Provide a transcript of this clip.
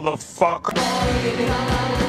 motherfucker.